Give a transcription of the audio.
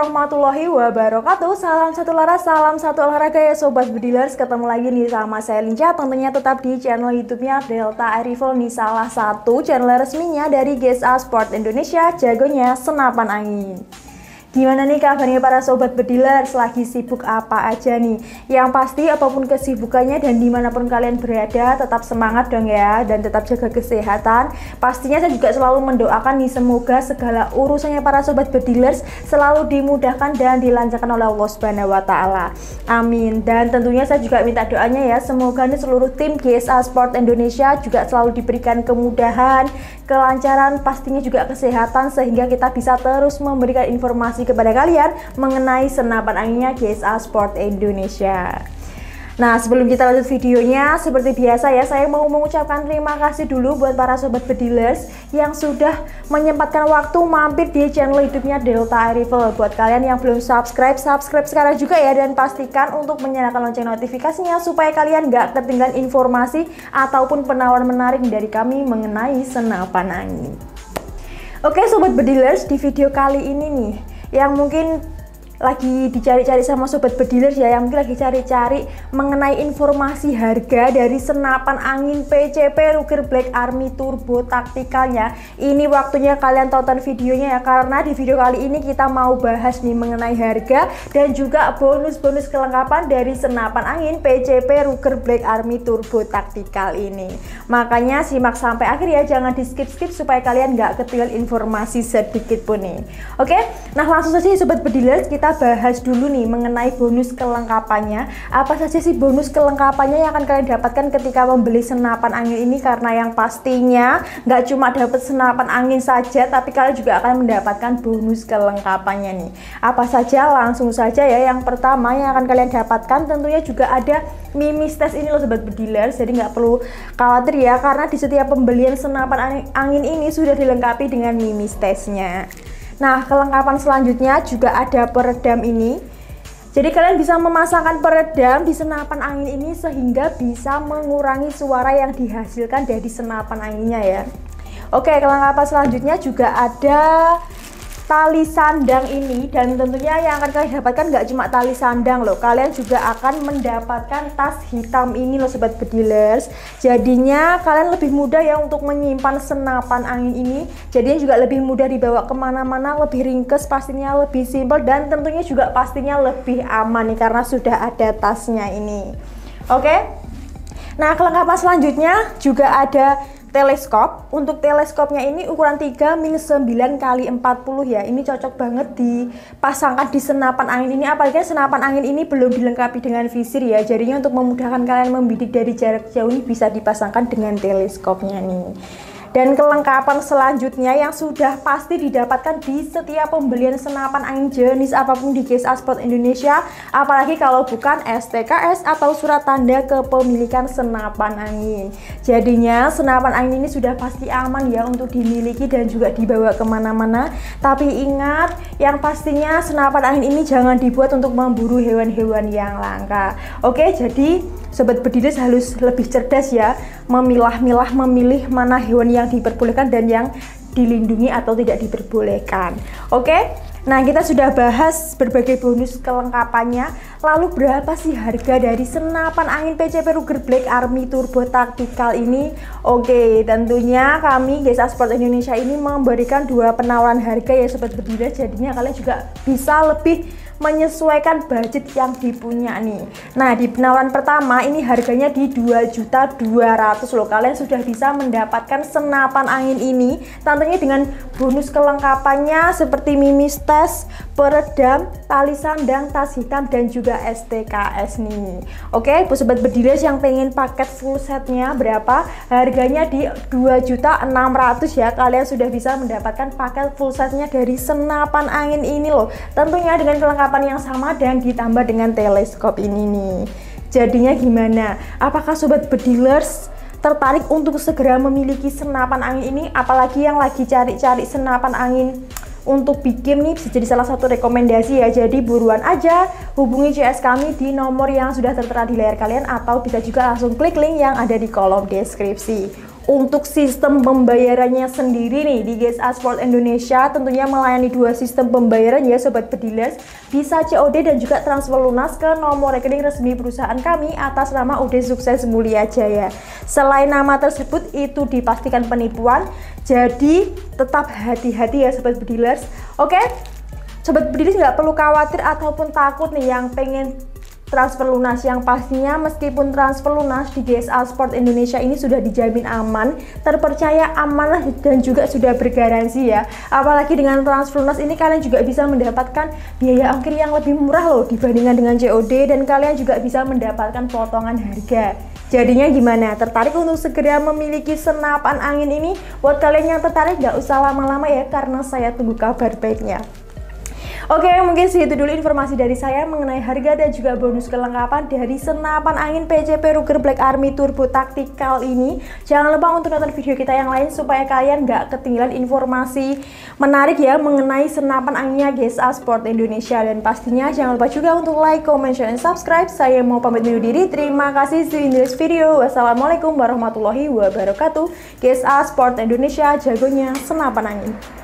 warahmatullahi wabarakatuh. Salam satu laras, salam satu olahraga ya Sobat Bedilers Ketemu lagi nih sama saya Linca Tentunya tetap di channel youtube-nya Delta Air Rifle nih Salah satu channel resminya dari GSA Sport Indonesia Jagonya senapan angin Gimana nih kabarnya para sobat bedilers? Lagi sibuk apa aja nih? Yang pasti apa pun kesibukannya dan di mana pun kalian berada tetap semangat dong ya dan tetap jaga kesehatan. Pastinya saya juga selalu mendoakan nih semoga segala urusannya para sobat bedilers selalu dimudahkan dan dilancarkan oleh Allah Subhanahu wa taala. Amin. Dan tentunya saya juga minta doanya ya semoga nih seluruh tim GSA Sport Indonesia juga selalu diberikan kemudahan, kelancaran, pastinya juga kesehatan sehingga kita bisa terus memberikan informasi informasi kepada kalian mengenai senapan anginnya GSA Sport Indonesia. Nah, sebelum kita lanjut videonya, seperti biasa ya, saya mau mengucapkan terima kasih dulu buat para sobat bedilers yang sudah menyempatkan waktu mampir di channel YouTube-nya Delta Air. Buat kalian yang belum subscribe, subscribe sekarang juga ya dan pastikan untuk menyalakan lonceng notifikasinya supaya kalian nggak ketinggalan informasi ataupun penawaran menarik dari kami mengenai senapan angin. Oke sobat bedilers, di video kali ini nih yang mungkin lagi dicari-cari sama sobat bedilers ya yang mungkin lagi cari-cari mengenai informasi harga dari senapan angin PCP Ruger Black Army Turbo taktikalnya. Ini waktunya kalian tonton videonya ya karena di video kali ini kita mau bahas nih mengenai harga dan juga bonus-bonus kelengkapan dari senapan angin PCP Ruger Black Army Turbo taktikal ini. Makanya simak sampai akhir ya jangan di skip-skip supaya kalian nggak ketinggalan informasi sedikit pun nih. Oke nah langsung saja sobat bedilers kita bahas dulu nih mengenai bonus kelengkapannya. Apa saja sih bonus kelengkapannya yang akan kalian dapatkan ketika membeli senapan angin ini? Karena yang pastinya nggak cuma dapat senapan angin saja, tapi kalian juga akan mendapatkan bonus kelengkapannya nih. Apa saja? Langsung saja ya. Yang pertama yang akan kalian dapatkan tentunya juga ada mimis tes ini loh sobat bediler jadi nggak perlu khawatir ya karena di setiap pembelian senapan angin ini sudah dilengkapi dengan mimis tesnya Nah, kelengkapan selanjutnya juga ada peredam ini. Jadi kalian bisa memasangkan peredam di senapan angin ini sehingga bisa mengurangi suara yang dihasilkan dari senapan anginnya ya. Oke, kelengkapan selanjutnya juga ada tali sandang ini dan tentunya yang akan kalian dapatkan nggak cuma tali sandang loh kalian juga akan mendapatkan tas hitam ini loh sobat bedilers jadinya kalian lebih mudah ya untuk menyimpan senapan angin ini. Jadinya juga lebih mudah dibawa ke mana-mana lebih ringkes pastinya lebih simpel dan tentunya juga pastinya lebih aman nih karena sudah ada tasnya ini. Oke? Nah kelengkapan selanjutnya juga ada teleskop. Untuk teleskopnya ini ukuran 3 min 9 kali 40 ya. Ini cocok banget dipasangkan di senapan angin ini apalagi senapan angin ini belum dilengkapi dengan visir ya. Jadinya untuk memudahkan kalian membidik dari jarak jauh ini bisa dipasangkan dengan teleskopnya nih. Dan kelengkapan selanjutnya yang sudah pasti didapatkan di setiap pembelian senapan angin jenis apa pun di GSA Sport Indonesia, apalagi kalau bukan STKS atau surat tanda kepemilikan senapan angin. Jadinya senapan angin ini sudah pasti aman ya untuk dimiliki dan juga dibawa ke mana-mana. Tapi ingat, yang pastinya senapan angin ini jangan dibuat untuk memburu hewan-hewan yang langka. Oke, jadi sobat bedilis harus lebih cerdas ya memilah-milah memilih mana hewan yang diperbolehkan dan yang dilindungi atau tidak diperbolehkan oke Nah, kita sudah bahas berbagai bonus kelengkapannya. Lalu berapa sih harga dari senapan angin PCP Ruger Black Army Turbo Tactical ini? Oke, tentunya kami Gesa Sport Indonesia ini memberikan dua penawaran harga ya sobat berdiri. Jadinya kalian juga bisa lebih menyesuaikan budget yang dipunya nih. Nah, di penawaran pertama ini harganya di 2.200 loh. Kalian sudah bisa mendapatkan senapan angin ini tentunya dengan bonus kelengkapannya seperti mimis tes, peredam, tali sandang, tas hitam dan juga STKS nih. Oke, Bu sobat bediles yang pengen paket full setnya berapa? Harganya di 2.600 ya. Kalian sudah bisa mendapatkan paket full setnya dari senapan angin ini loh. Tentunya dengan kelengkapan perlengkapan yang sama dan ditambah dengan teleskop ini nih. Jadinya gimana? Apakah sobat bedilers tertarik untuk segera memiliki senapan angin ini? Apalagi yang lagi cari-cari senapan angin untuk bikin nih bisa jadi salah satu rekomendasi ya jadi buruan aja hubungi CS kami di nomor yang sudah tertera di layar kalian atau bisa juga langsung klik link yang ada di kolom deskripsi Untuk sistem pembayarannya sendiri nih di GSA Sport Indonesia tentunya melayani dua sistem pembayaran ya Sobat Bedilers Bisa COD dan juga transfer lunas ke nomor rekening resmi perusahaan kami atas nama UD Sukses Mulia Jaya. Selain nama tersebut itu dipastikan penipuan. Jadi tetap hati-hati ya Sobat Bedilers Oke Sobat Bedilers nggak perlu khawatir ataupun takut nih yang pengen transfer lunas yang pastinya meskipun transfer lunas di GSA Sport Indonesia ini sudah dijamin aman, terpercaya amanah dan juga sudah bergaransi ya. Apalagi dengan transfer lunas ini kalian juga bisa mendapatkan biaya ongkir yang lebih murah loh dibandingkan dengan COD dan kalian juga bisa mendapatkan potongan harga. Jadinya gimana? Tertarik untuk segera memiliki senapan angin ini? Buat kalian yang tertarik gak usah lama-lama ya karena saya tunggu kabar baiknya. Oke, mungkin segitu dulu informasi dari saya mengenai harga dan juga bonus kelengkapan dari senapan angin PCP Ruger Black Army Turbo Tactical ini. Jangan lupa untuk nonton video kita yang lain supaya kalian nggak ketinggalan informasi menarik ya mengenai senapan anginnya GSA Sport Indonesia. Dan pastinya jangan lupa juga untuk like, comment, share, dan subscribe. Saya mau pamit undur diri. Terima kasih see you video. Wassalamualaikum warahmatullahi wabarakatuh. GSA Sport Indonesia jagonya senapan angin.